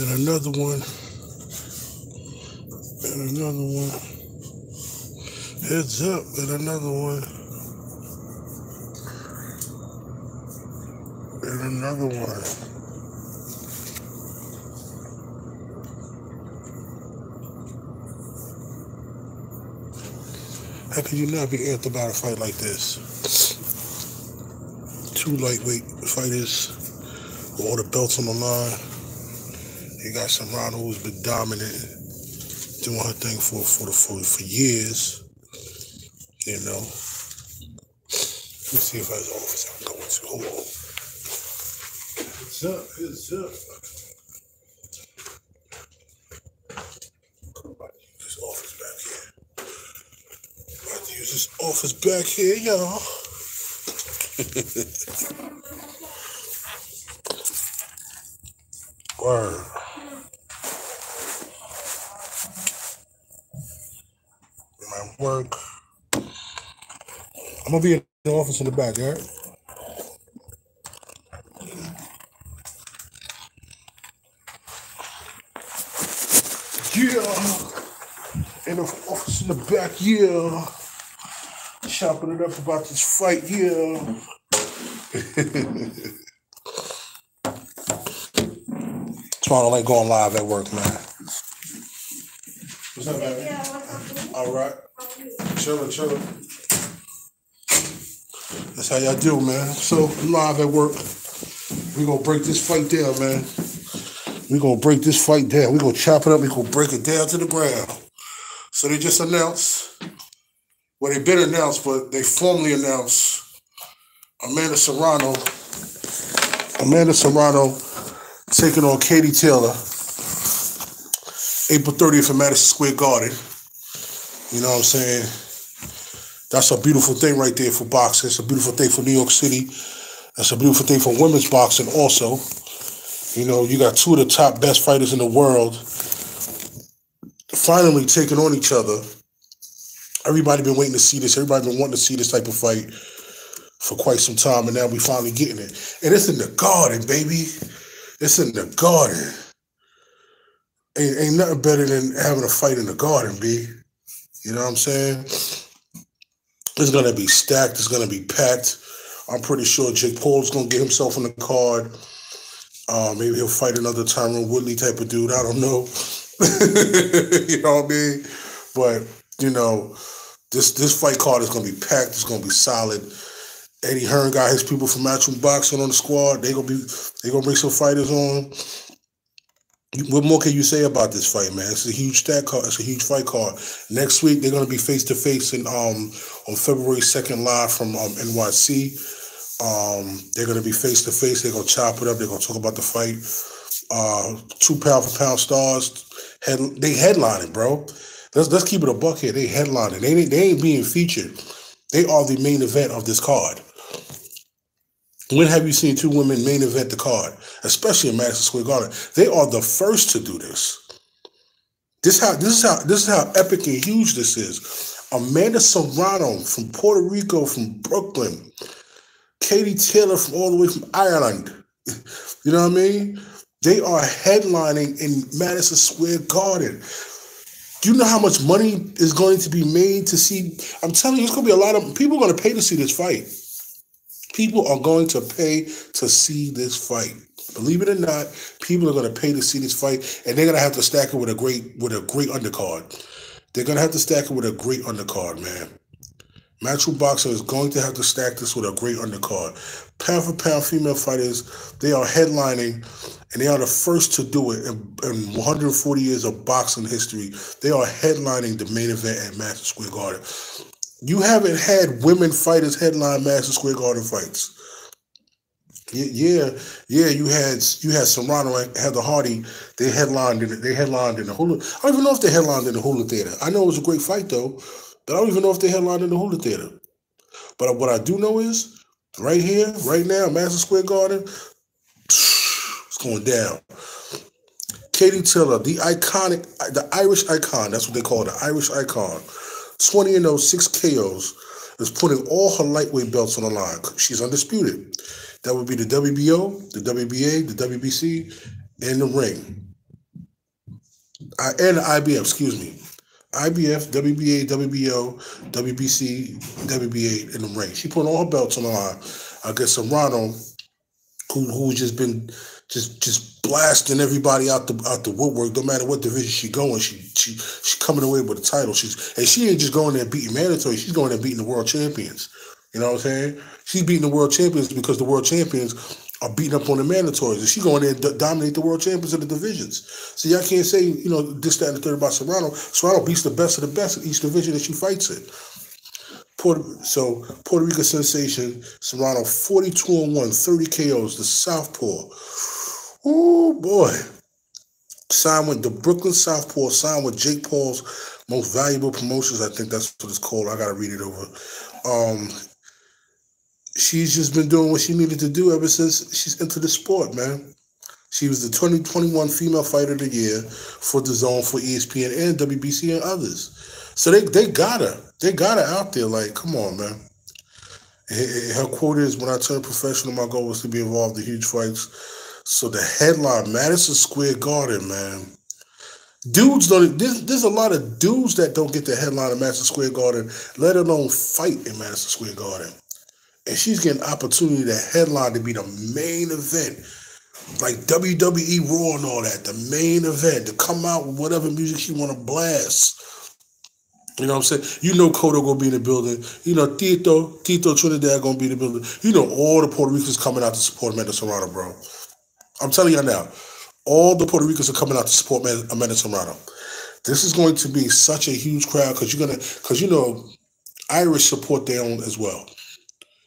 And another one. And another one. Heads up. And another one. And another one. How can you not be amped about a fight like this? Two lightweight fighters all the belts on the line. You got Serrano who's been dominant, doing her thing for for the for, for years. You know. Let's see if I his office I'm going to. Hold on. It's up, it's up. Use this office back here. Use this office back here, y'all. Word. Work. I'm gonna be in the office in the back, all right? Yeah. In the office in the back, yeah. Chopping it up about this fight, yeah. Why I don't like going live at work, man. What's up, man? All right. Chillin', chillin'. That's how y'all do, man. So live at work. We gonna break this fight down, man. We gonna break this fight down. We gonna chop it up. We gonna break it down to the ground. So they just announced. Well, they've been announced, but they formally announced Amanda Serrano. Amanda Serrano taking on Katie Taylor. April 30th at Madison Square Garden. You know what I'm saying? That's a beautiful thing right there for boxing. It's a beautiful thing for New York City. That's a beautiful thing for women's boxing also. You know, you got two of the top best fighters in the world finally taking on each other. Everybody been waiting to see this. Everybody been wanting to see this type of fight for quite some time, and now we finally getting it. And it's in the garden, baby. It's in the garden. Ain't, ain't nothing better than having a fight in the garden, B. You know what I'm saying? It's gonna be stacked. It's gonna be packed. I'm pretty sure Jake Paul's gonna get himself on the card. Uh, maybe he'll fight another Tyron Woodley type of dude. I don't know. you know what I mean? But you know, this this fight card is gonna be packed. It's gonna be solid. Eddie Hearn got his people from Matchroom Boxing on the squad. They gonna be they gonna bring some fighters on. What more can you say about this fight, man? It's a huge stat card. It's a huge fight card. Next week they're gonna be face to face in um on February second live from um, NYC. Um, they're gonna be face to face. They're gonna chop it up. They're gonna talk about the fight. Uh, two pound for pound stars. Head, they headlining, bro. Let's let's keep it a buck here. They headlining. They they ain't being featured. They are the main event of this card. When have you seen two women main event the card, especially in Madison Square Garden? They are the first to do this. This how this is how this is how epic and huge this is. Amanda Serrano from Puerto Rico, from Brooklyn, Katie Taylor from all the way from Ireland. You know what I mean? They are headlining in Madison Square Garden. Do you know how much money is going to be made to see? I'm telling you, it's going to be a lot of people are going to pay to see this fight. People are going to pay to see this fight. Believe it or not, people are going to pay to see this fight, and they're going to have to stack it with a great with a great undercard. They're going to have to stack it with a great undercard, man. Matchroom Boxer is going to have to stack this with a great undercard. Pound for pound female fighters, they are headlining, and they are the first to do it in, in 140 years of boxing history. They are headlining the main event at Madison Square Garden. You haven't had women fighters headline Madison Square Garden fights. Yeah, yeah, you had you had Serrano, Heather Hardy. They headlined in they headlined in the Hulu. I don't even know if they headlined in the Hulu Theater. I know it was a great fight though, but I don't even know if they headlined in the Hulu Theater. But what I do know is right here, right now, Madison Square Garden, it's going down. Katie Taylor, the iconic, the Irish icon. That's what they call it, the Irish icon. 20 and 0, six KOs, is putting all her lightweight belts on the line. She's undisputed. That would be the WBO, the WBA, the WBC, and the ring. I, and the IBF, excuse me. IBF, WBA, WBO, WBC, WBA in the ring. She put all her belts on the line against Serrano, who who's just been just just blasting everybody out the out the woodwork. No matter what division she going, she she she coming away with a title. She's and she ain't just going there beating mandatory. She's going there beating the world champions. You know what I'm saying? She's beating the world champions because the world champions are beating up on the mandatories. And she going there and dominate the world champions of the divisions. So y'all can't say, you know, this, that, and the third about Serrano. Serrano beats the best of the best in each division that she fights in. Puerto, so Puerto Rico sensation, Serrano 42 and 1, 30 KOs, the Southpaw. Oh boy. Signed with the Brooklyn Southpaw, signed with Jake Paul's most valuable promotions. I think that's what it's called. I gotta read it over. Um, she's just been doing what she needed to do ever since she's into the sport, man. She was the 2021 Female Fighter of the Year for DAZN for ESPN and WBC and others. So they they got her. They got her out there. Like, come on, man. Her quote is, "When I turned professional, my goal was to be involved in huge fights." So the headline, Madison Square Garden, man. Dudes don't. There's, there's a lot of dudes that don't get the headline of Madison Square Garden, let alone fight in Madison Square Garden and she's getting opportunity to headline to be the main event, like WWE Raw and all that, the main event to come out with whatever music she want to blast. You know what I'm saying? You know Cotto gonna be in the building. You know Tito, Tito Trinidad gonna be in the building. You know all the Puerto Ricans coming out to support Amanda Serrano, bro. I'm telling you now, all the Puerto Ricans are coming out to support Amanda Serrano. This is going to be such a huge crowd because you're gonna, because you know, Irish support their own as well.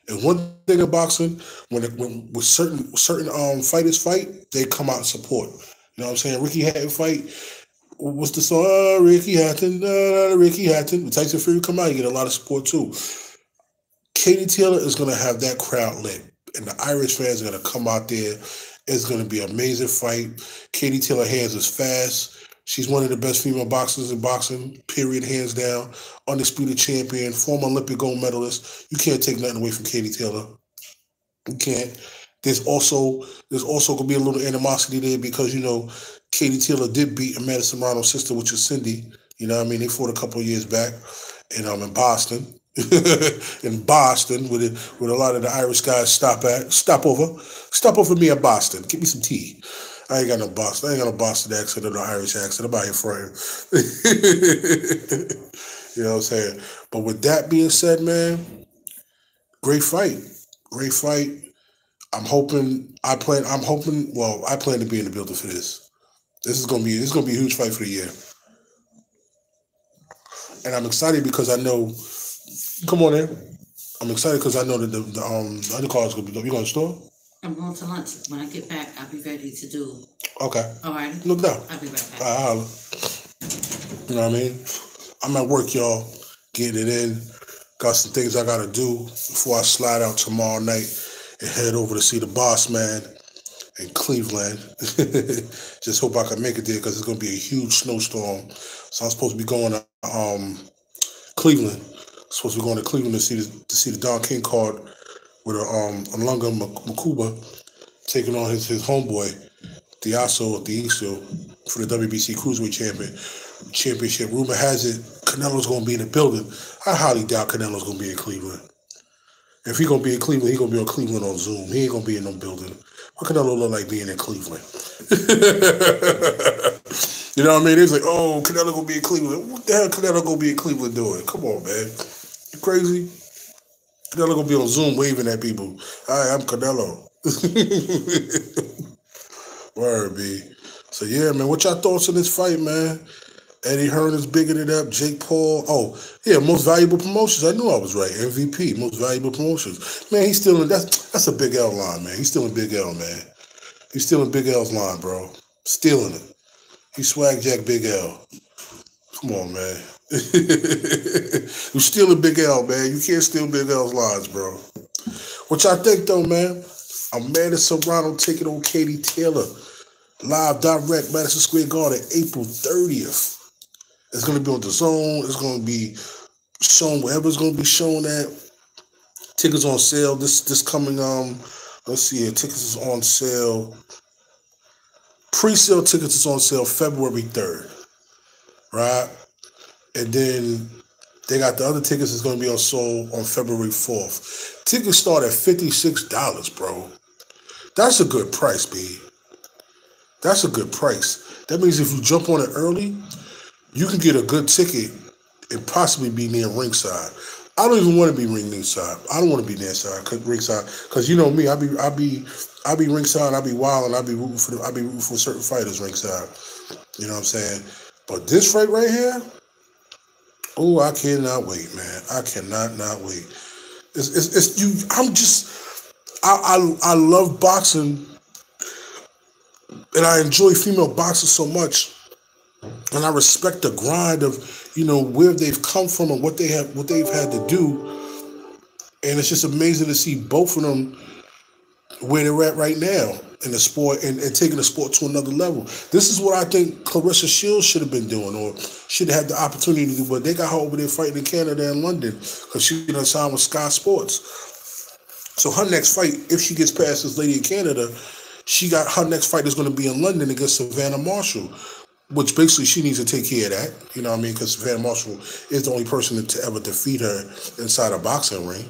And one thing in boxing, when, it, when with certain certain um fighters fight, they come out and support. You know what I'm saying? Ricky Hatton fight. What's the song? Uh, Ricky Hatton, uh, Ricky Hatton. When Tyson Fury come out, you get a lot of support too. Katie Taylor is gonna have that crowd lit, and the Irish fans are gonna come out there. It's gonna be an amazing fight. Katie Taylor hands is fast. She's one of the best female boxers in boxing, period, hands down. Undisputed champion, former Olympic gold medalist. You can't take nothing away from Katie Taylor. You can't. There's also there's also gonna be a little animosity there because you know Katie Taylor did beat Amanda Serrano's sister, which is Cindy. You know, I mean, they fought a couple years back, and I'm um, in Boston. in Boston, with it, with a lot of the Irish guys stop at stop over, stop over me in Boston. Give me some tea. I ain't got no Boston. I ain't got no Boston accent or no Irish accent. I'm out here him. you know what I'm saying? But with that being said, man, great fight. Great fight. I'm hoping I plan I'm hoping well, I plan to be in the building for this. This is gonna be this is gonna be a huge fight for the year. And I'm excited because I know come on in. I'm excited because I know that the, the um the undercard is gonna be you going to store? I'm going to lunch. When I get back, I'll be ready to do. Okay. All right. Look down. I'll be right back. You know what I mean? I'm at work, y'all, getting it in. Got some things I gotta do before I slide out tomorrow night and head over to see the boss man in Cleveland. Just hope I can make it there because it's gonna be a huge snowstorm. So I'm supposed to be going to um, Cleveland. Supposed to be going to Cleveland to see the, to see the Don King card with a um Ilunga Makabu taking on his, his homeboy, Diaso Diaso, for the WBC Cruiserweight champion championship. Rumor has it Canelo's gonna be in the building. I highly doubt Canelo's gonna be in Cleveland. If he gonna be in Cleveland, he gonna be on Cleveland on Zoom. He ain't gonna be in no building. What Canelo look like being in Cleveland? you know what I mean? It's like, oh, Canelo gonna be in Cleveland. What the hell Canelo gonna be in Cleveland doing? Come on, man. Crazy? Canelo gonna be on Zoom waving at people. Hi, I'm Canelo. Word, B. So yeah, man, what y'all thoughts on this fight, man? Eddie Hearn is bigging it up. Jake Paul. Oh, yeah, most valuable promotions. I knew I was right. MVP, most valuable promotions. Man, he's still in that's that's a big L line, man. He's still in Big L, man. He's still in Big L's line, bro. Stealing it. He swag jack Big L. Come on, man. You're stealing Big L, man. You can't steal Big L's lines, bro. What y'all think, though, man? Amanda Serrano taking on Katie Taylor. Live direct Madison Square Garden, April 30th. It's going to be on DAZN. It's going to be shown wherever it's going to be shown at. Tickets on sale. This this coming um let's see here. Tickets is on sale. Pre-sale tickets is on sale February 3rd. right? And then they got the other tickets that's going to be on sale on February 4th. Tickets start at $56, bro. That's a good price, B. That's a good price. That means if you jump on it early, you can get a good ticket and possibly be near ringside. I don't even want to be ringside. I don't want to be near side, ringside, because you know me. I be, I be, I be ringside. I be wild, and I be rooting for, the, I be rooting for certain fighters ringside. You know what I'm saying? But this fight right here, oh, I cannot wait, man. I cannot not wait. It's, it's, it's you. I'm just, I, I, I love boxing, and I enjoy female boxers so much, and I respect the grind of you know where they've come from and what they have what they've had to do and it's just amazing to see both of them where they're at right now in the sport and, and taking the sport to another level. This is what I think Claressa Shields should have been doing or should have had the opportunity to do, but they got her over there fighting in Canada and London because she done signed with Sky Sports. So her next fight, if she gets past this lady in Canada, she got her next fight is going to be in London against Savannah Marshall, which basically she needs to take care of that. You know what I mean? Because Savannah Marshall is the only person to ever defeat her inside a boxing ring.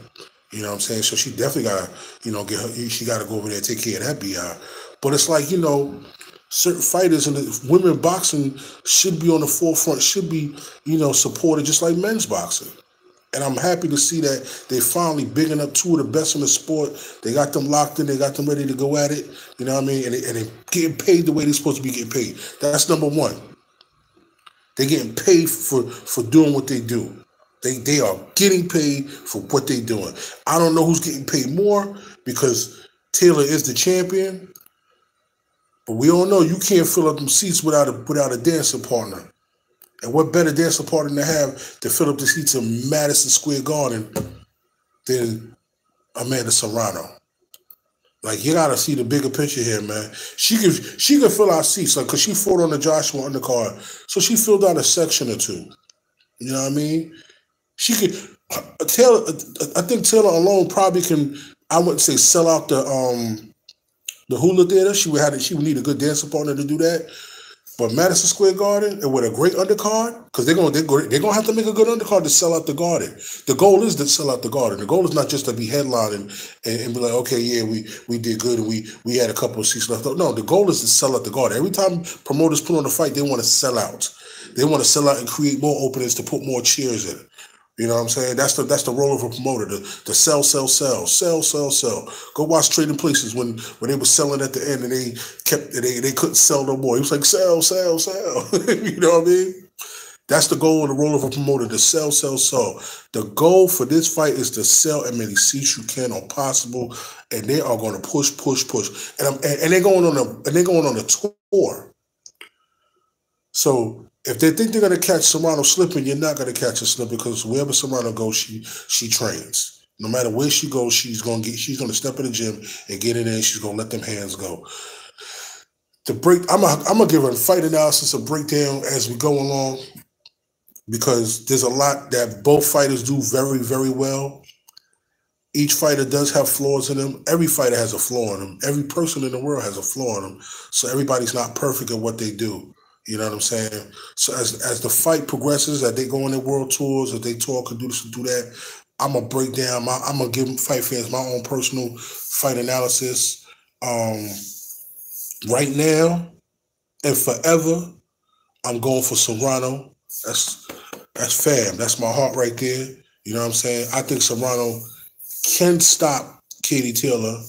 You know what I'm saying? So she definitely gotta, you know, get her. She gotta go over there and take care of that bi. But it's like you know, certain fighters and women boxing should be on the forefront. Should be you know supported just like men's boxing. And I'm happy to see that they finally bigging up two of the best in the sport. They got them locked in. They got them ready to go at it. You know what I mean? And, they, and they're getting paid the way they're supposed to be getting paid. That's number one. They're getting paid for for doing what they do. They they are getting paid for what they're doing. I don't know who's getting paid more because Taylor is the champion. But we all know you can't fill up them seats without a without a dancing partner. And what better dancing partner to have to fill up the seats in Madison Square Garden than Amanda Serrano? Like you gotta see the bigger picture here, man. She could she could fill out seats, like cause she fought on the Joshua undercard, so she filled out a section or two. You know what I mean? She could uh, Taylor. I think Taylor alone probably can. I wouldn't say sell out the um the hulu theater. She would have. She would need a good dancing partner to do that. But Madison Square Garden and with a great undercard, because they're gonna they're gonna, they're gonna have to make a good undercard to sell out the garden. The goal is to sell out the garden. The goal is not just to be headlining and, and be like, okay, yeah, we we did good and we we had a couple of seats left. No, the goal is to sell out the garden. Every time promoters put on a fight, they want to sell out. They want to sell out and create more openings to put more chairs in. You know what I'm saying? That's the that's the role of a promoter to, to sell, sell, sell, sell, sell, sell. Go watch Trading Places when when they were selling at the end and they kept they they couldn't sell no more. He was like sell, sell, sell. you know what I mean? That's the goal and the role of a promoter to sell, sell, sell. The goal for this fight is to sell as many seats you can or possible, and they are going to push, push, push. And and, and they're going on a and they're going on a tour. So if they think they're going to catch Serrano slipping, you're not going to catch her slipping because wherever Serrano goes, she she trains. No matter where she goes, she's going to get. She's going to step in the gym and get in there. She's going to let them hands go. To break, I'm a, I'm gonna give her a fight analysis, a breakdown as we go along, because there's a lot that both fighters do very very well. Each fighter does have flaws in them. Every fighter has a flaw in them. Every person in the world has a flaw in them. So everybody's not perfect at what they do. You know what I'm saying? So as as the fight progresses, as they go on their world tours, as they talk and do this and do that, I'm gonna break down my I'm gonna give fight fans my own personal fight analysis. Um right now and forever, I'm going for Serrano. That's that's fam. That's my heart right there. You know what I'm saying? I think Serrano can stop Katie Taylor,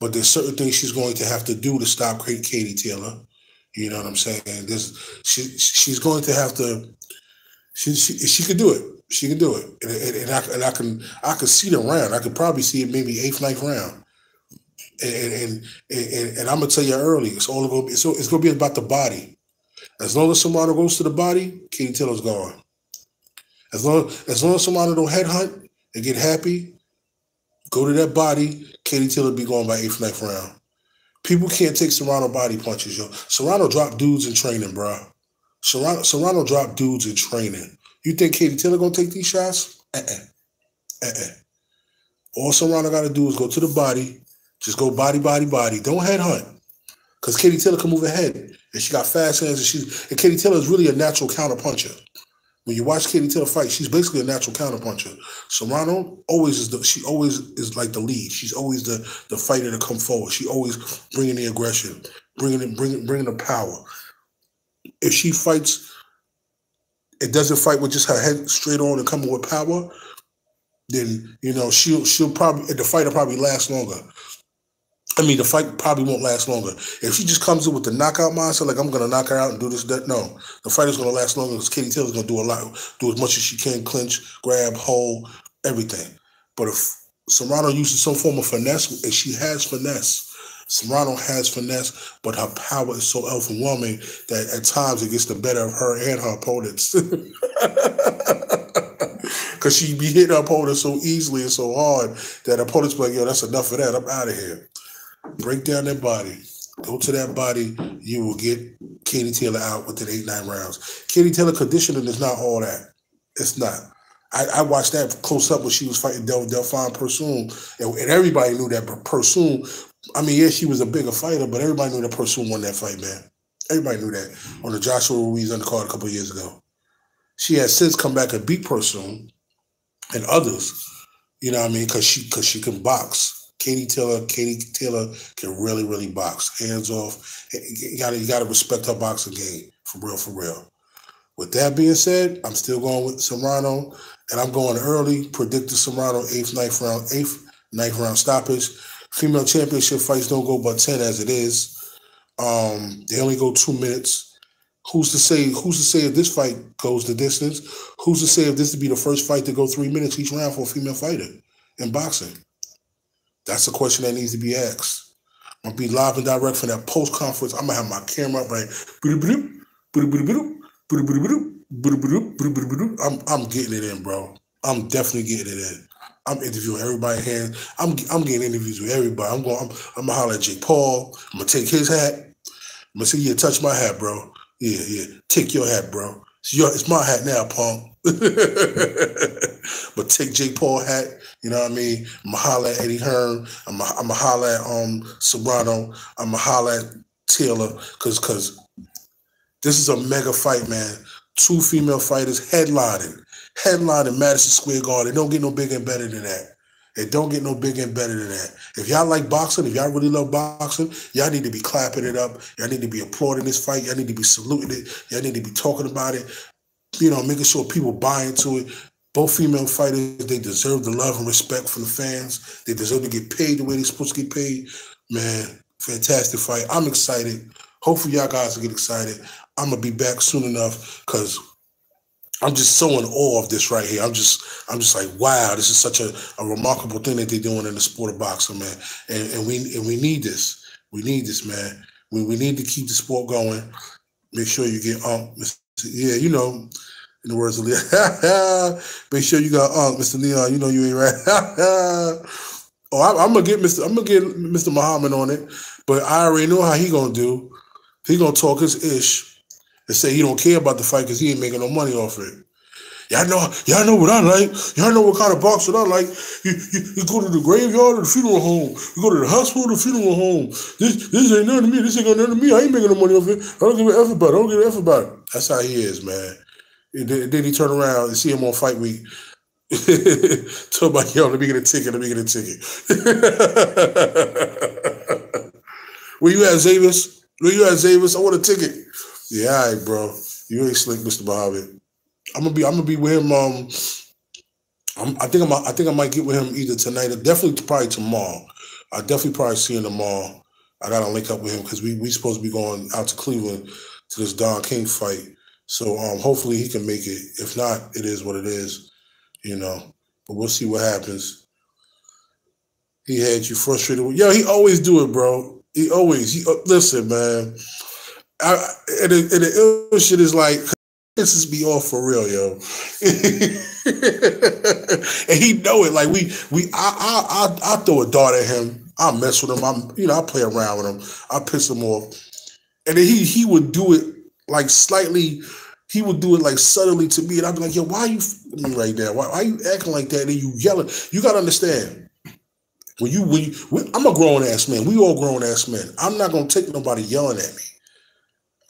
but there's certain things she's going to have to do to stop Katie Taylor. You know what I'm saying? This she she's going to have to. She she she could do it. She can do it, and, and, and, I and I can I can see the round. I could probably see it maybe eighth ninth round. And and and, and I'm gonna tell you early. It's all gonna be. So it's gonna be about the body. As long as somebody goes to the body, Katie Taylor's gone. As long as long as somebody don't headhunt and get happy, go to that body, Katie Taylor be going by eighth ninth round. People can't take Serrano body punches, yo. Serrano dropped dudes in training, bro. Serrano, Serrano dropped dudes in training. You think Katie Taylor gonna take these shots? Uh-uh. Uh-uh. All Serrano gotta do is go to the body, just go body, body, body. Don't headhunt. Because Katie Taylor can move ahead, and she got fast hands, and she's and Katie Taylor is really a natural counter puncher. When you watch Katie Taylor fight, she's basically a natural counter puncher. Serrano always is the she always is like the lead. She's always the the fighter to come forward. She always bringing the aggression, bringing it, bringing bringing the power. If she fights, it doesn't fight with just her head straight on and coming with power. Then you know she'll she'll probably the fight will probably last longer. I mean, the fight probably won't last longer. If she just comes in with the knockout mindset, like I'm gonna knock her out and do this, that no, the fight is gonna last longer because Katie Taylor's gonna do a lot, do as much as she can, clinch, grab, hold, everything. But if Serrano uses some form of finesse, and she has finesse, Serrano has finesse, but her power is so overwhelming that at times it gets the better of her and her opponents. Because she be hitting her opponent so easily and so hard that opponents be like, yo, that's enough of that. I'm out of here break down that body, go to that body, you will get Katie Taylor out within eight, nine rounds. Katie Taylor conditioning is not all that. It's not. I, I watched that close up when she was fighting Del Delfine Persoon, and, and everybody knew that Persoon. I mean, yeah, she was a bigger fighter, but everybody knew that Persoon won that fight, man. Everybody knew that on the Joshua Ruiz undercard a couple years ago. She has since come back and beat Persoon and others, you know what I mean, because she because she can box. Katie Taylor, Katie Taylor can really, really box. Hands off. You gotta you gotta respect her boxing game. For real, for real. With that being said, I'm still going with Serrano, and I'm going early. Predicted Serrano eighth, ninth round, eighth, ninth round stoppage. Female championship fights don't go but ten as it is. Um, they only go two minutes. Who's to say? Who's to say if this fight goes the distance? Who's to say if this would be the first fight to go three minutes each round for a female fighter in boxing? That's a question that needs to be asked. I'm gonna be live and direct from that post conference. I'm gonna have my camera up right. I'm I'm getting it in, bro. I'm definitely getting it in. I'm interviewing everybody here. I'm I'm getting interviews with everybody. I'm going. I'm, I'm gonna holler at Jake Paul. I'm gonna take his hat. I'm gonna say, "Yeah, touch my hat, bro. Yeah, yeah. Take your hat, bro. It's my hat now, punk." but take Jake Paul hat. You know what I mean? I'm going to holler at Eddie Hearn. I'm going to holler at um, Serrano. I'm going to holler at Taylor because cause this is a mega fight, man. Two female fighters headlining. Headlining Madison Square Garden. Don't get no bigger and better than that. It don't get no bigger and better than that. If y'all like boxing, if y'all really love boxing, y'all need to be clapping it up. Y'all need to be applauding this fight. Y'all need to be saluting it. Y'all need to be talking about it. You know, making sure people buy into it. Both female fighters, they deserve the love and respect from the fans. They deserve to get paid the way they're supposed to get paid. Man, fantastic fight. I'm excited. Hopefully, y'all guys will get excited. I'm gonna be back soon enough because I'm just so in awe of this right here. I'm just, I'm just like, wow, this is such a, a remarkable thing that they're doing in the sport of boxing, man. And, and we and we need this. We need this, man. We, we need to keep the sport going. Make sure you get um, yeah, you know, in the words of Leon. Make sure you got Unc, Mr. Leon. You know you ain't right. oh, I, am gonna get Mr. I'm gonna get Mr. Muhammad on it, but I already know how he gonna do. He gonna talk his ish and say he don't care about the fight because he ain't making no money off it. Y'all know, y'all know what I like. Y'all know what kind of boxing I like. You, you, you go to the graveyard or the funeral home. You go to the hospital or the funeral home. This, this ain't nothing to me. This ain't got nothing to me. I ain't making no money off it. I don't give a F about it. I don't give a F about it. That's how he is, man. And then he turn around and see him on fight week. Talk about yo, let me get a ticket, let me get a ticket. Where you at, Zavis? Where you at, Zavis? I want a ticket. Yeah, right, bro. You ain't slick, Mr. Muhammad. I'm gonna be I'm gonna be with him. Um, I'm, i think I'm I think I might get with him either tonight or definitely probably tomorrow. I definitely probably see him tomorrow. I gotta link up with him because we we supposed to be going out to Cleveland to this Don King fight. So um, hopefully he can make it. If not, it is what it is, you know. But we'll see what happens. He had you frustrated. Yo, he always do it, bro. He always. He uh, listen, man. I, and, the, and the ill shit is like this is be off for real, yo. and he know it. Like we, we, I, I, I, I throw a dart at him. I mess with him. I'm, you know, I play around with him. I piss him off, and then he, he would do it like slightly. He would do it like subtly to me, and I'd be like, "Yo, why are you me right now? Why, why are you acting like that?" And you yelling. You gotta understand. When you, when you, when, I'm a grown ass man. We all grown ass men. I'm not gonna take nobody yelling at me.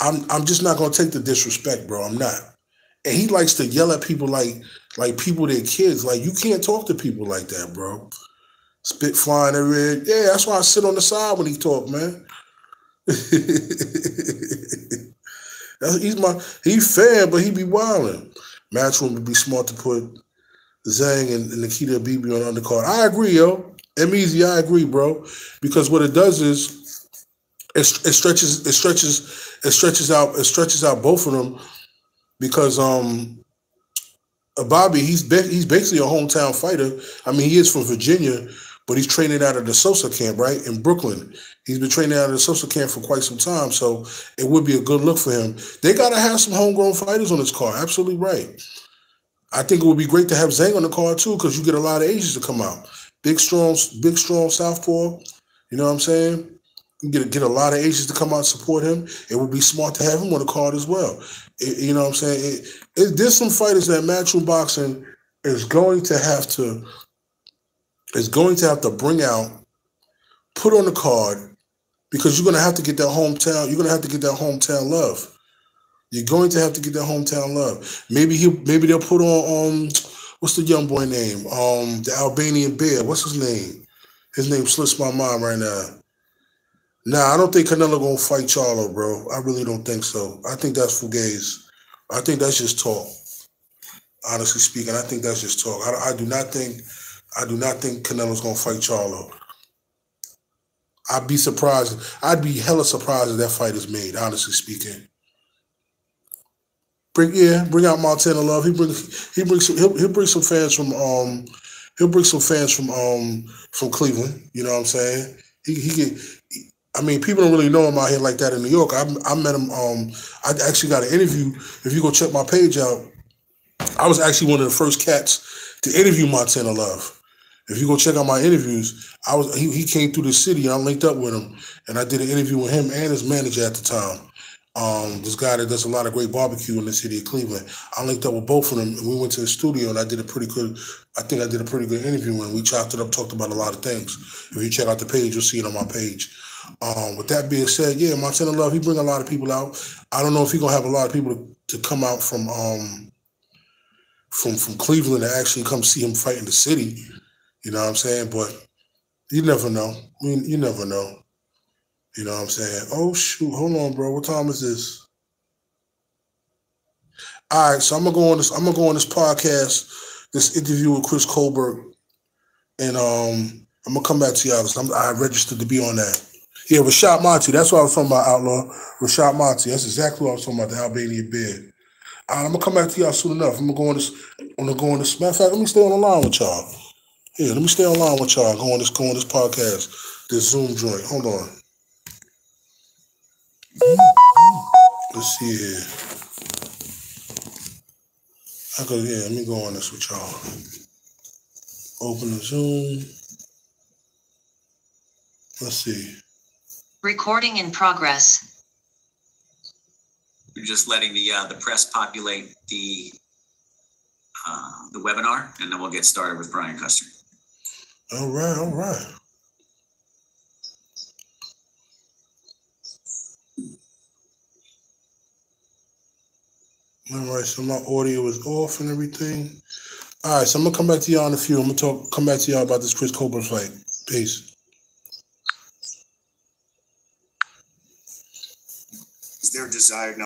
I'm, I'm just not gonna take the disrespect, bro. I'm not. And he likes to yell at people like, like people their kids. Like you can't talk to people like that, bro. Spit flying everywhere. Yeah, that's why I sit on the side when he talk, man. he's my he fair, but he be wilding. Matchroom would be smart to put Zhang and, and Nikita Bibi on undercard. I agree, yo. M easy, I agree, bro. Because what it does is it, stretches it stretches it stretches out it stretches out both of them because um Bobby he's he's basically a hometown fighter. I mean he is from Virginia, but he's training out of the Sosa camp, right in Brooklyn. He's been training out of the Sosa camp for quite some time, so it would be a good look for him. They got to have some homegrown fighters on this card. Absolutely right. I think it would be great to have Zhang on the card too, because you get a lot of Asians to come out. Big strong, big strong Southpaw. You know what I'm saying? Get get a lot of Asians to come out and support him. It would be smart to have him on the card as well. It, you know what I'm saying? It, it, there's some fighters that Matchroom Boxing is going to have to is going to have to bring out, put on the card, because you're going to have to get that hometown. You're going to have to get that hometown love. You're going to have to get that hometown love. Maybe he, maybe they'll put on um, what's the young boy name? Um, the Albanian bear. What's his name? His name slips my mind right now. Nah, I don't think Canelo gonna fight Charlo, bro. I really don't think so. I think that's fugazi. I think that's just talk. Honestly speaking, I think that's just talk. I, I do not think, I do not think Canelo's gonna fight Charlo. I'd be surprised. I'd be hella surprised if that fight is made. Honestly speaking. Bring yeah, bring out Montana Love. He brings he brings some, he'll, he'll bring some fans from um he'll bring some fans from um from Cleveland. You know what I'm saying? He he. I mean, people don't really know him out here like that in New York. I, I met him. Um, I actually got an interview. If you go check my page out, I was actually one of the first cats to interview Montana Love. If you go check out my interviews, I was he, he came through the city and I linked up with him and I did an interview with him and his manager at the time. Um, this guy that does a lot of great barbecue in the city of Cleveland. I linked up with both of them and we went to the studio and I did a pretty good, I think I did a pretty good interview and we chopped it up, talked about a lot of things. If you check out the page, you'll see it on my page. Um, with that being said, yeah, Montana Love, he bring a lot of people out. I don't know if he gonna have a lot of people to, to come out from um from from Cleveland to actually come see him fight in the city. You know what I'm saying? But you never know. I mean, you never know. You know what I'm saying? Oh shoot, hold on, bro. What time is this? All right, so I'm gonna go on this. I'm gonna go on this podcast, this interview with Chris Colbert, and um, I'm gonna come back to y'all. I registered to be on that. Yeah, Rashad Monty. That's what I was talking about, Outlaw. Rashad Monty. That's exactly what I was talking about, the Albanian beard. I'm gonna come back to y'all soon enough. I'm gonna go on this. I'm gonna go on this. Matter of fact, let me stay on the line with y'all. Yeah, let me stay on the line with y'all. Go on this. Go on this podcast. This Zoom joint. Hold on. Let's see here. I could, yeah, let me go on this with y'all. Open the Zoom. Let's see. Recording in progress. We're just letting the uh, the press populate the uh, the webinar, and then we'll get started with Brian Custer. All right, all right. All right, so my audio is off and everything. All right, so I'm gonna come back to y'all in a few. I'm gonna talk, come back to y'all about this Chris Colbert fight. Peace. Is there a desired